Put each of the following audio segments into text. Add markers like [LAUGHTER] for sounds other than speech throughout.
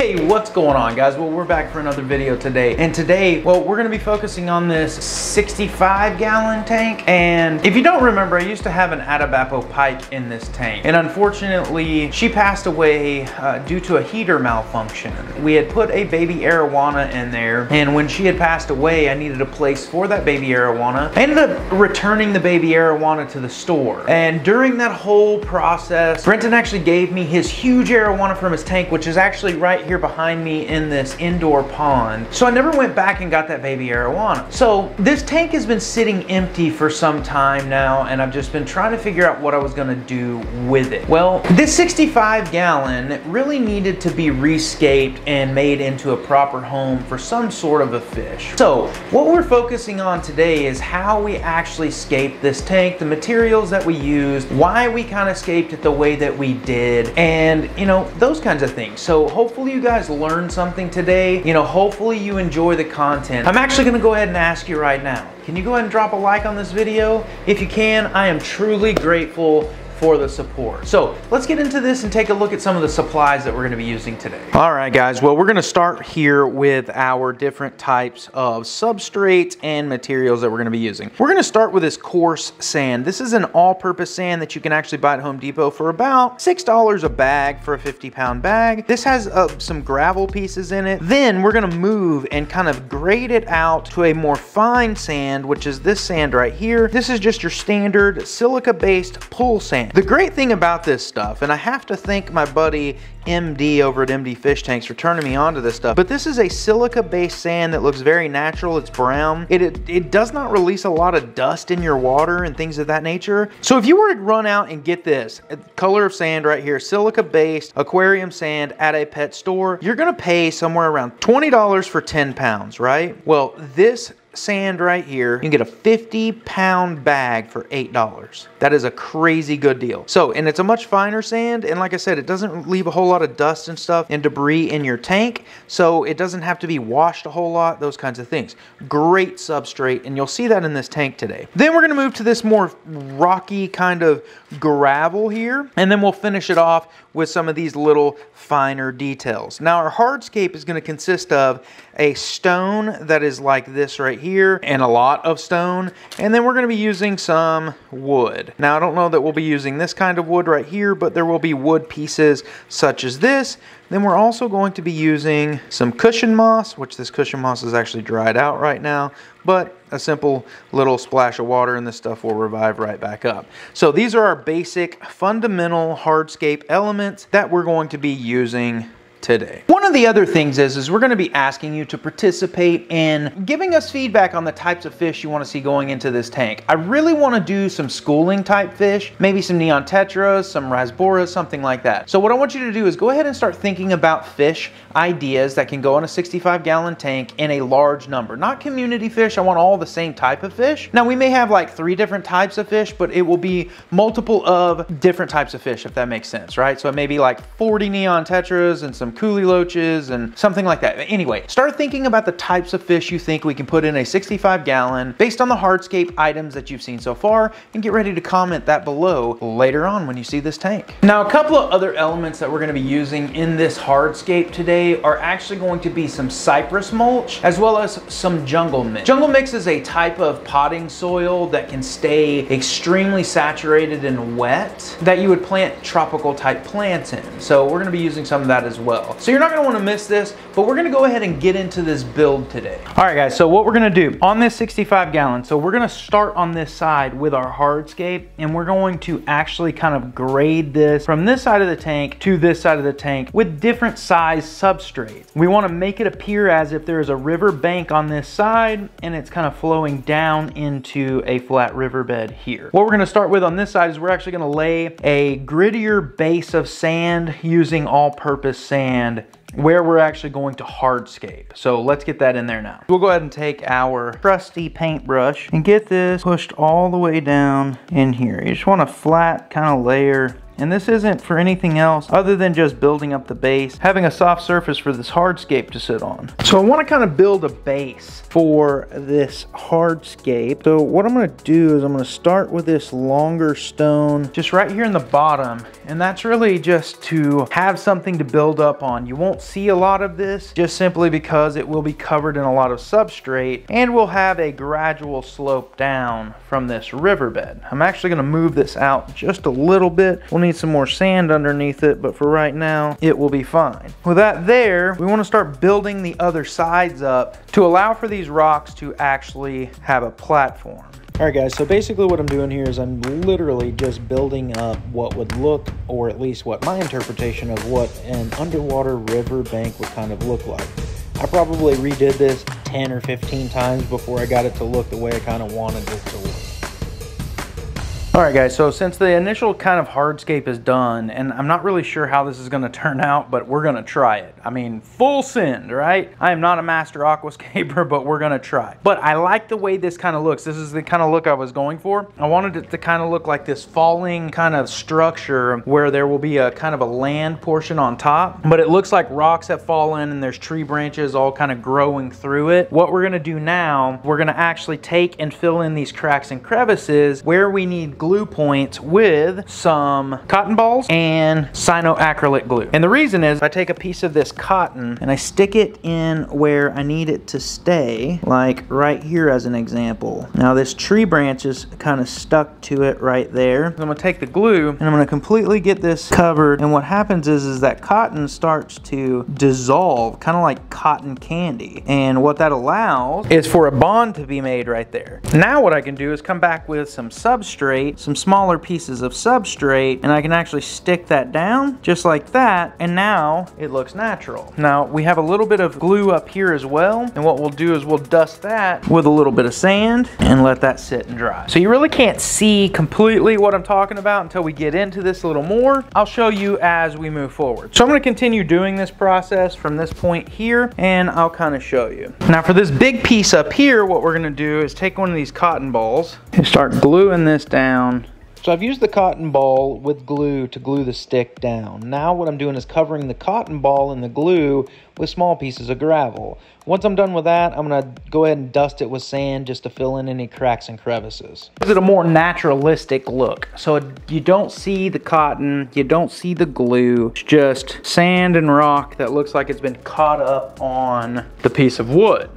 Hey, what's going on guys? Well, we're back for another video today. And today, well, we're gonna be focusing on this 65 gallon tank. And if you don't remember, I used to have an Atabapo pike in this tank. And unfortunately, she passed away uh, due to a heater malfunction. We had put a baby arowana in there. And when she had passed away, I needed a place for that baby arowana. I ended up returning the baby arowana to the store. And during that whole process, Brenton actually gave me his huge arowana from his tank, which is actually right right here behind me in this indoor pond. So I never went back and got that baby arowana. So this tank has been sitting empty for some time now and I've just been trying to figure out what I was gonna do with it. Well, this 65 gallon really needed to be rescaped and made into a proper home for some sort of a fish. So what we're focusing on today is how we actually scaped this tank, the materials that we used, why we kind of scaped it the way that we did, and you know, those kinds of things. So hopefully hopefully you guys learned something today. You know, hopefully you enjoy the content. I'm actually gonna go ahead and ask you right now, can you go ahead and drop a like on this video? If you can, I am truly grateful for the support. So let's get into this and take a look at some of the supplies that we're gonna be using today. All right guys, well we're gonna start here with our different types of substrates and materials that we're gonna be using. We're gonna start with this coarse sand. This is an all-purpose sand that you can actually buy at Home Depot for about $6 a bag for a 50 pound bag. This has uh, some gravel pieces in it. Then we're gonna move and kind of grade it out to a more fine sand, which is this sand right here. This is just your standard silica-based pool sand. The great thing about this stuff, and I have to thank my buddy MD over at MD Fish Tanks for turning me on to this stuff, but this is a silica-based sand that looks very natural. It's brown. It, it, it does not release a lot of dust in your water and things of that nature. So if you were to run out and get this uh, color of sand right here, silica-based aquarium sand at a pet store, you're gonna pay somewhere around $20 for 10 pounds, right? Well, this sand right here, you can get a 50 pound bag for $8. That is a crazy good deal. So, and it's a much finer sand. And like I said, it doesn't leave a whole lot of dust and stuff and debris in your tank. So it doesn't have to be washed a whole lot, those kinds of things. Great substrate. And you'll see that in this tank today. Then we're gonna move to this more rocky kind of gravel here. And then we'll finish it off with some of these little finer details. Now our hardscape is gonna consist of a stone that is like this right here and a lot of stone. And then we're gonna be using some wood. Now I don't know that we'll be using this kind of wood right here, but there will be wood pieces such as this. Then we're also going to be using some cushion moss, which this cushion moss is actually dried out right now, but a simple little splash of water and this stuff will revive right back up. So these are our basic fundamental hardscape elements that we're going to be using today. One of the other things is, is we're gonna be asking you to participate in giving us feedback on the types of fish you wanna see going into this tank. I really wanna do some schooling type fish, maybe some neon tetras, some rasboras, something like that. So what I want you to do is go ahead and start thinking about fish ideas that can go in a 65 gallon tank in a large number. Not community fish, I want all the same type of fish. Now we may have like three different types of fish, but it will be multiple of different types of fish, if that makes sense, right? So it may be like 40 neon tetras and some some kuhli loaches and something like that. Anyway, start thinking about the types of fish you think we can put in a 65 gallon based on the hardscape items that you've seen so far and get ready to comment that below later on when you see this tank. Now, a couple of other elements that we're gonna be using in this hardscape today are actually going to be some cypress mulch as well as some jungle mix. Jungle mix is a type of potting soil that can stay extremely saturated and wet that you would plant tropical type plants in. So we're gonna be using some of that as well well. So you're not gonna wanna miss this, but we're gonna go ahead and get into this build today. All right guys, so what we're gonna do on this 65 gallon, so we're gonna start on this side with our hardscape and we're going to actually kind of grade this from this side of the tank to this side of the tank with different size substrates. We wanna make it appear as if there is a river bank on this side and it's kind of flowing down into a flat riverbed here. What we're gonna start with on this side is we're actually gonna lay a grittier base of sand using all-purpose sand and where we're actually going to hardscape. So let's get that in there now. We'll go ahead and take our trusty paintbrush and get this pushed all the way down in here. You just want a flat kind of layer And this isn't for anything else other than just building up the base, having a soft surface for this hardscape to sit on. So I wanna kind of build a base for this hardscape. So what I'm gonna do is I'm gonna start with this longer stone just right here in the bottom. And that's really just to have something to build up on. You won't see a lot of this just simply because it will be covered in a lot of substrate and we'll have a gradual slope down from this riverbed. I'm actually gonna move this out just a little bit. We'll need some more sand underneath it, but for right now, it will be fine. With that there, we wanna start building the other sides up to allow for these rocks to actually have a platform. All right guys, so basically what I'm doing here is I'm literally just building up what would look, or at least what my interpretation of what an underwater river bank would kind of look like. I probably redid this 10 or 15 times before I got it to look the way I kind of wanted it to look. All right guys, so since the initial kind of hardscape is done, and I'm not really sure how this is gonna turn out, but we're gonna try it. I mean, full send, right? I am not a master aquascaper, [LAUGHS] but we're gonna try. But I like the way this kind of looks. This is the kind of look I was going for. I wanted it to kind of look like this falling kind of structure where there will be a kind of a land portion on top, but it looks like rocks have fallen and there's tree branches all kind of growing through it. What we're gonna do now, we're gonna actually take and fill in these cracks and crevices where we need glue points with some cotton balls and cyanoacrylate glue. And the reason is I take a piece of this cotton and I stick it in where I need it to stay, like right here as an example. Now this tree branch is kind of stuck to it right there. I'm gonna take the glue and I'm gonna completely get this covered and what happens is, is that cotton starts to dissolve, kind of like cotton candy. And what that allows is for a bond to be made right there. Now what I can do is come back with some substrate some smaller pieces of substrate and I can actually stick that down just like that and now it looks natural. Now we have a little bit of glue up here as well and what we'll do is we'll dust that with a little bit of sand and let that sit and dry. So you really can't see completely what I'm talking about until we get into this a little more. I'll show you as we move forward. So I'm gonna continue doing this process from this point here and I'll kind of show you. Now for this big piece up here, what we're gonna do is take one of these cotton balls and start gluing this down down. So I've used the cotton ball with glue to glue the stick down. Now what I'm doing is covering the cotton ball and the glue with small pieces of gravel. Once I'm done with that, I'm gonna go ahead and dust it with sand just to fill in any cracks and crevices. Gives it a more naturalistic look. So you don't see the cotton, you don't see the glue, it's just sand and rock that looks like it's been caught up on the piece of wood.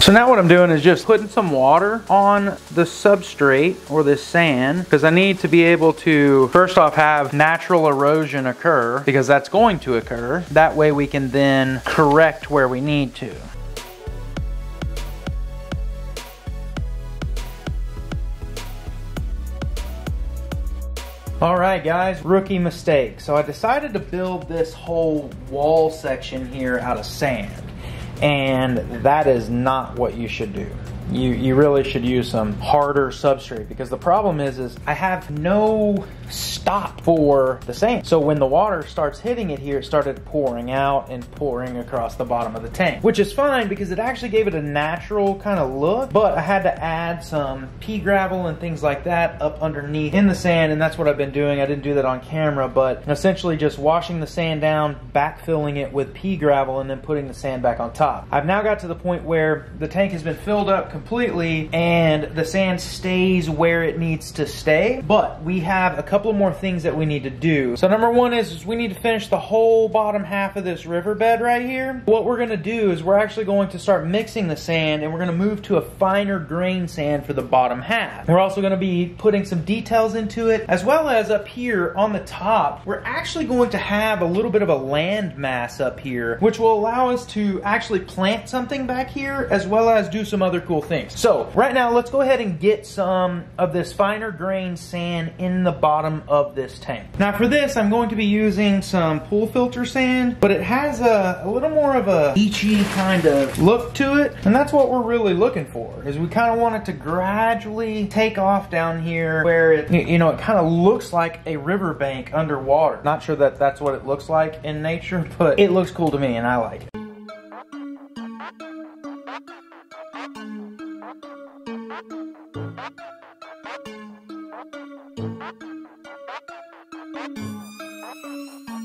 So now what I'm doing is just putting some water on the substrate or this sand because I need to be able to first off have natural erosion occur because that's going to occur. That way we can then correct where we need to. All right, guys, rookie mistake. So I decided to build this whole wall section here out of sand and that is not what you should do you, you really should use some harder substrate because the problem is, is I have no stop for the sand. So when the water starts hitting it here, it started pouring out and pouring across the bottom of the tank, which is fine because it actually gave it a natural kind of look, but I had to add some pea gravel and things like that up underneath in the sand, and that's what I've been doing. I didn't do that on camera, but essentially just washing the sand down, backfilling it with pea gravel, and then putting the sand back on top. I've now got to the point where the tank has been filled up completely and the sand stays where it needs to stay. But we have a couple more things that we need to do. So number one is, is we need to finish the whole bottom half of this riverbed right here. What we're gonna do is we're actually going to start mixing the sand and we're gonna move to a finer grain sand for the bottom half. We're also gonna be putting some details into it as well as up here on the top, we're actually going to have a little bit of a land mass up here, which will allow us to actually plant something back here as well as do some other cool things. So right now, let's go ahead and get some of this finer grain sand in the bottom of this tank. Now for this, I'm going to be using some pool filter sand, but it has a, a little more of a beachy kind of look to it. And that's what we're really looking for, is we kind of want it to gradually take off down here where it, you know, it kind of looks like a riverbank underwater. Not sure that that's what it looks like in nature, [LAUGHS] but it looks cool to me and I like it.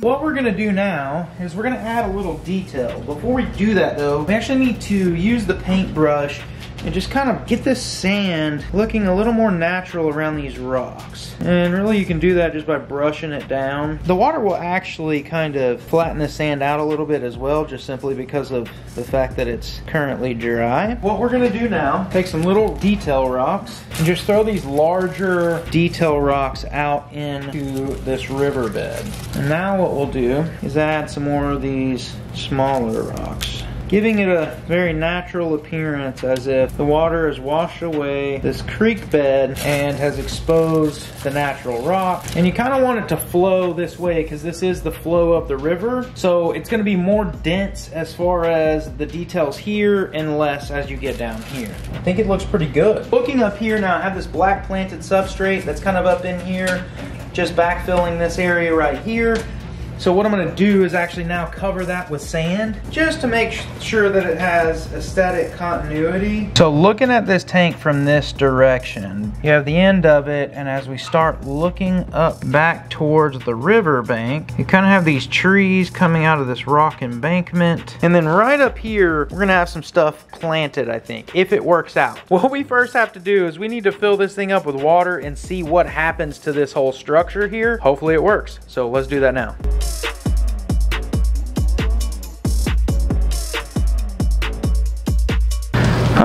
What we're gonna do now is we're gonna add a little detail. Before we do that though, we actually need to use the paintbrush and just kind of get this sand looking a little more natural around these rocks. And really you can do that just by brushing it down. The water will actually kind of flatten the sand out a little bit as well, just simply because of the fact that it's currently dry. What we're gonna do now, take some little detail rocks and just throw these larger detail rocks out into this riverbed. And now what we'll do is add some more of these smaller rocks giving it a very natural appearance as if the water has washed away this creek bed and has exposed the natural rock. And you kind of want it to flow this way because this is the flow of the river. So it's going to be more dense as far as the details here and less as you get down here. I think it looks pretty good. Looking up here now, I have this black planted substrate that's kind of up in here just backfilling this area right here. So what I'm gonna do is actually now cover that with sand just to make sure that it has aesthetic continuity. So looking at this tank from this direction, you have the end of it and as we start looking up back towards the river bank, you kind of have these trees coming out of this rock embankment. And then right up here, we're gonna have some stuff planted, I think, if it works out. [LAUGHS] What we first have to do is we need to fill this thing up with water and see what happens to this whole structure here. Hopefully it works. So let's do that now. Peace.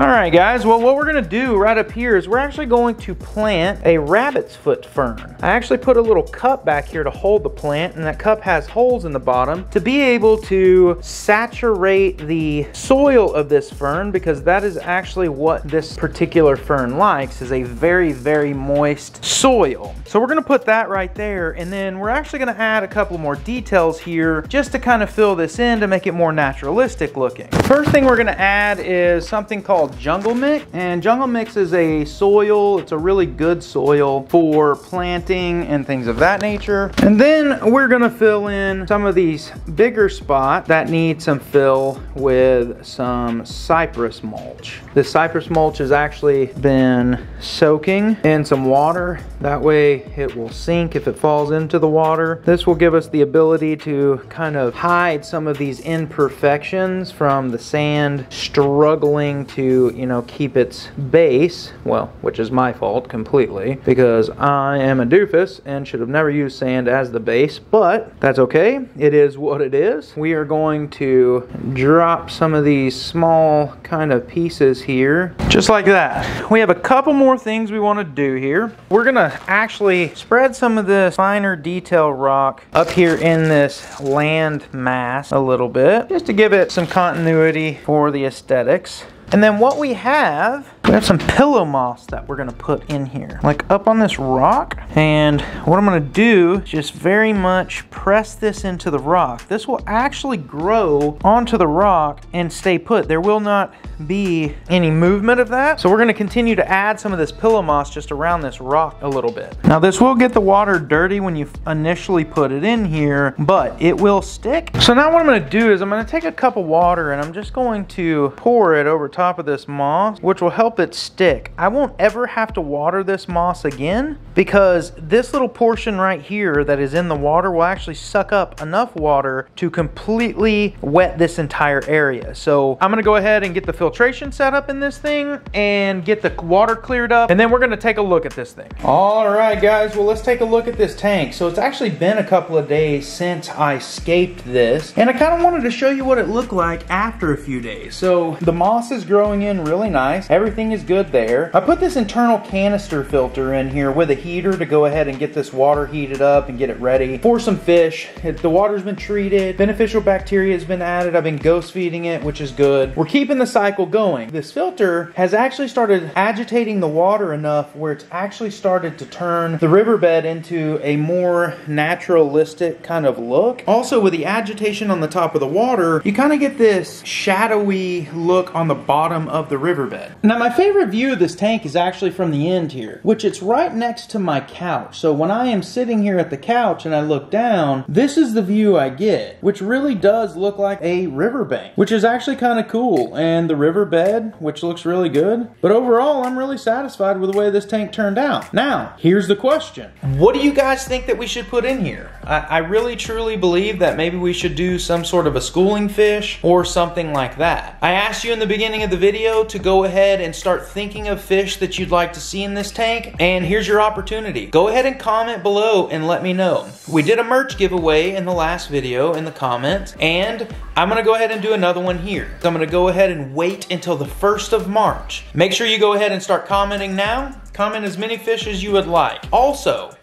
All right, guys, well, what we're gonna do right up here is we're actually going to plant a rabbit's foot fern. I actually put a little cup back here to hold the plant, and that cup has holes in the bottom to be able to saturate the soil of this fern because that is actually what this particular fern likes, is a very, very moist soil. So we're gonna put that right there, and then we're actually gonna add a couple more details here just to kind of fill this in to make it more naturalistic looking. First thing we're gonna add is something called called Jungle Mix. And Jungle Mix is a soil, it's a really good soil for planting and things of that nature. And then we're gonna fill in some of these bigger spots that need some fill with some cypress mulch. The cypress mulch has actually been soaking in some water. That way it will sink if it falls into the water. This will give us the ability to kind of hide some of these imperfections from the sand struggling to you know, keep its base, well, which is my fault completely, because I am a doofus and should have never used sand as the base, but that's okay. It is what it is. We are going to drop some of these small kind of pieces here, just like that. We have a couple more things we want to do here. We're gonna actually spread some of this finer detail rock up here in this land mass a little bit, just to give it some continuity for the aesthetics. And then what we have, we have some pillow moss that we're gonna put in here, like up on this rock. And what I'm gonna do is just very much press this into the rock. This will actually grow onto the rock and stay put. There will not be any movement of that. So we're gonna continue to add some of this pillow moss just around this rock a little bit. Now this will get the water dirty when you initially put it in here, but it will stick. So now what I'm gonna do is I'm gonna take a cup of water and I'm just going to pour it over top top of this moss, which will help stick. I won't ever have to water this moss again because this little portion right here that is in the water will actually suck up enough water to completely wet this entire area. So I'm gonna go ahead and get the filtration set up in this thing and get the water cleared up and then we're gonna take a look at this thing. All right guys, well let's take a look at this tank. So it's actually been a couple of days since I scaped this and I kind of wanted to show you what it looked like after a few days. So the moss is growing in really nice. Everything is good there. I put this internal canister filter in here with a heater to go ahead and get this water heated up and get it ready for some fish. the water's been treated, beneficial bacteria has been added. I've been ghost feeding it, which is good. We're keeping the cycle going. This filter has actually started agitating the water enough where it's actually started to turn the riverbed into a more naturalistic kind of look. Also with the agitation on the top of the water, you kind of get this shadowy look on the bottom bottom of the riverbed. Now my favorite view of this tank is actually from the end here, which it's right next to my couch. So when I am sitting here at the couch and I look down, this is the view I get, which really does look like a riverbank, which is actually kind of cool. And the riverbed, which looks really good. But overall, I'm really satisfied with the way this tank turned out. Now, here's the question. What do you guys think that we should put in here? I, I really truly believe that maybe we should do some sort of a schooling fish or something like that. I asked you in the beginning of the video to go ahead and start thinking of fish that you'd like to see in this tank, and here's your opportunity. Go ahead and comment below and let me know. We did a merch giveaway in the last video in the comments, and I'm gonna go ahead and do another one here. So I'm gonna go ahead and wait until the 1st of March. Make sure you go ahead and start commenting now. Comment as many fish as you would like. Also,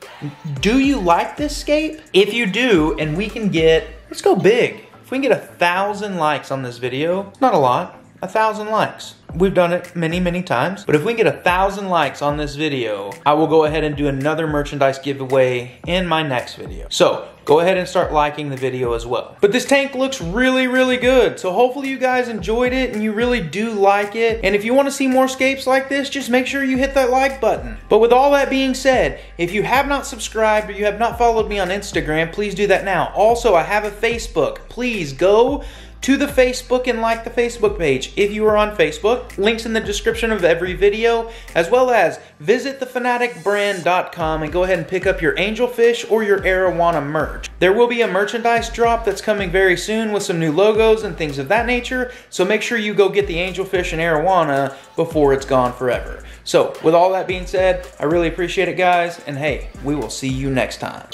do you like this scape? If you do, and we can get, let's go big. If we can get a thousand likes on this video, it's not a lot, thousand likes. We've done it many, many times. But if we get a thousand likes on this video, I will go ahead and do another merchandise giveaway in my next video. So go ahead and start liking the video as well. But this tank looks really, really good. So hopefully you guys enjoyed it and you really do like it. And if you want to see more scapes like this, just make sure you hit that like button. But with all that being said, if you have not subscribed or you have not followed me on Instagram, please do that now. Also, I have a Facebook. Please go to the Facebook and like the Facebook page if you are on Facebook. Links in the description of every video, as well as visit thefinaticbrand.com and go ahead and pick up your angelfish or your arowana merch. There will be a merchandise drop that's coming very soon with some new logos and things of that nature, so make sure you go get the angelfish and arowana before it's gone forever. So, with all that being said, I really appreciate it, guys, and hey, we will see you next time.